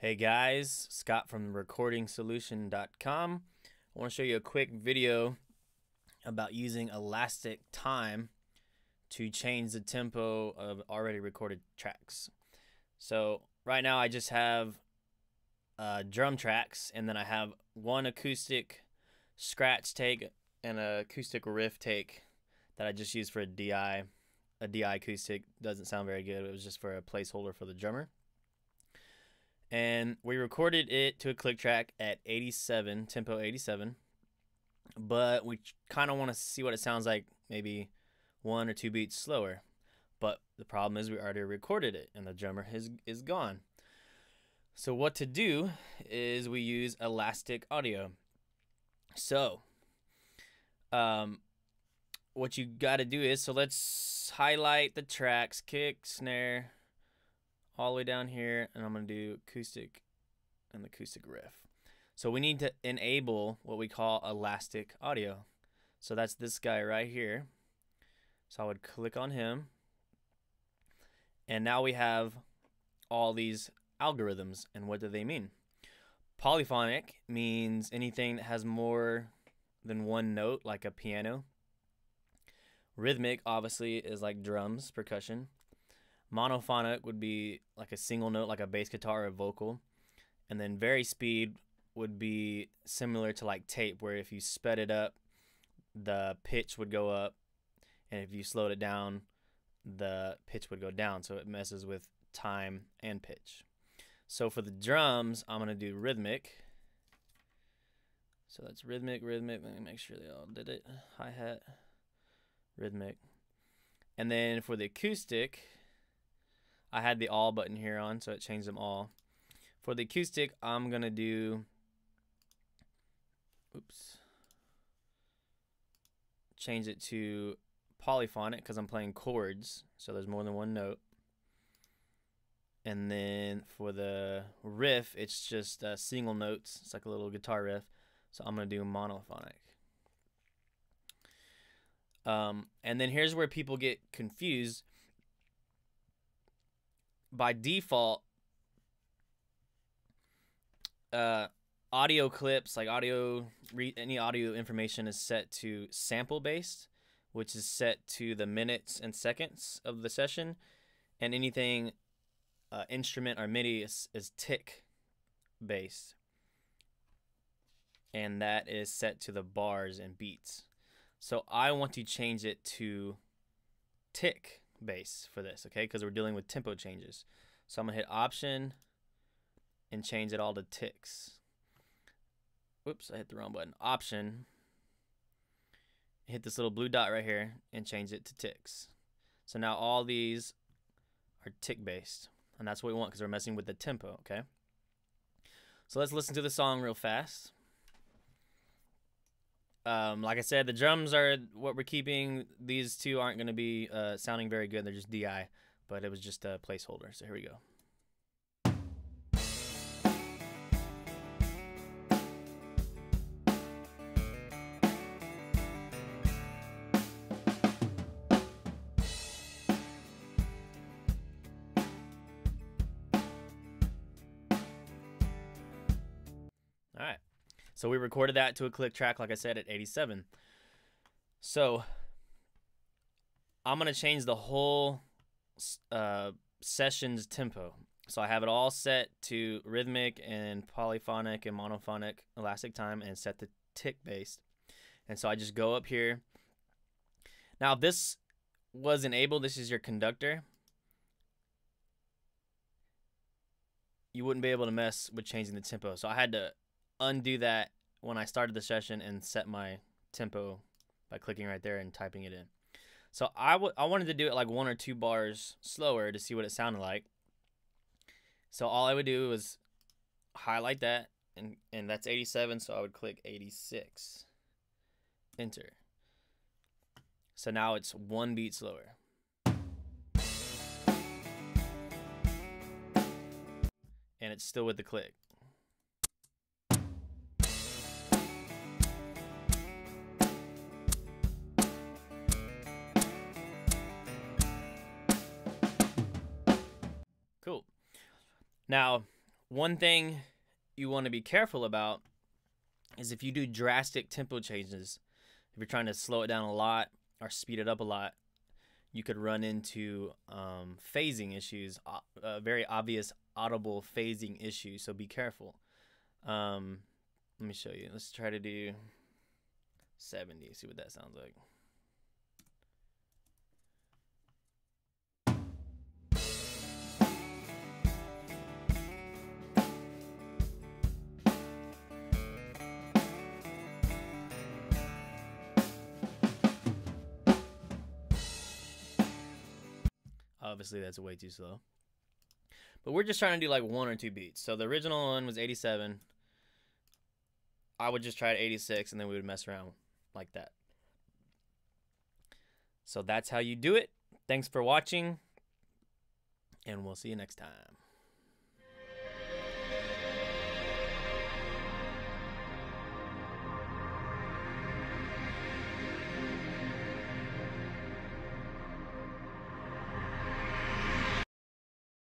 Hey guys, Scott from recordingsolution.com. I want to show you a quick video about using elastic time to change the tempo of already recorded tracks. So right now I just have uh, drum tracks and then I have one acoustic scratch take and an acoustic riff take that I just used for a DI. A DI acoustic doesn't sound very good. It was just for a placeholder for the drummer and we recorded it to a click track at 87 tempo 87 but we kind of want to see what it sounds like maybe one or two beats slower. But the problem is we already recorded it and the drummer is, is gone. So what to do is we use elastic audio. So um what you got to do is so let's highlight the tracks kick snare all the way down here and I'm going to do acoustic and the acoustic riff. So we need to enable what we call elastic audio. So that's this guy right here. So I would click on him. And now we have all these algorithms. And what do they mean? Polyphonic means anything that has more than one note, like a piano. Rhythmic, obviously, is like drums, percussion. Monophonic would be like a single note, like a bass guitar or a vocal. And then Varispeed would be similar to like tape, where if you sped it up, the pitch would go up. And if you slowed it down, the pitch would go down. So it messes with time and pitch. So for the drums, I'm going to do rhythmic. So that's rhythmic, rhythmic. Let me make sure they all did it. Hi hat, rhythmic. And then for the acoustic, I had the all button here on, so it changed them all. For the acoustic, I'm going to do, oops, change it to polyphonic because I'm playing chords, so there's more than one note. And then for the riff, it's just uh, single notes. It's like a little guitar riff. So I'm going to do monophonic. Um, and then here's where people get confused by default, uh, audio clips like audio re- any audio information is set to sample based, which is set to the minutes and seconds of the session, and anything uh, instrument or MIDI is, is tick based, and that is set to the bars and beats. So I want to change it to tick base for this, okay? Because we're dealing with tempo changes. So I'm to hit Option and change it all to ticks. Whoops, I hit the wrong button. Option. Hit this little blue dot right here and change it to ticks. So now all these are tick based. And that's what we want because we're messing with the tempo, okay? So let's listen to the song real fast. Um, like I said, the drums are what we're keeping. These two aren't going to be uh, sounding very good. They're just DI, but it was just a placeholder. So here we go. So we recorded that to a click track, like I said, at 87. So I'm going to change the whole uh, session's tempo. So I have it all set to rhythmic and polyphonic and monophonic elastic time and set the tick based. And so I just go up here. Now, this was enabled, this is your conductor. You wouldn't be able to mess with changing the tempo. So I had to undo that when I started the session and set my tempo by clicking right there and typing it in. So I, I wanted to do it like one or two bars slower to see what it sounded like. So all I would do was highlight that, and, and that's 87, so I would click 86. Enter. So now it's one beat slower. And it's still with the click. Now, one thing you want to be careful about is if you do drastic tempo changes, if you're trying to slow it down a lot or speed it up a lot, you could run into um, phasing issues, uh, very obvious audible phasing issues. So be careful. Um, let me show you. Let's try to do 70. See what that sounds like. Obviously, that's way too slow. But we're just trying to do like one or two beats. So the original one was 87. I would just try at 86 and then we would mess around like that. So that's how you do it. Thanks for watching, and we'll see you next time.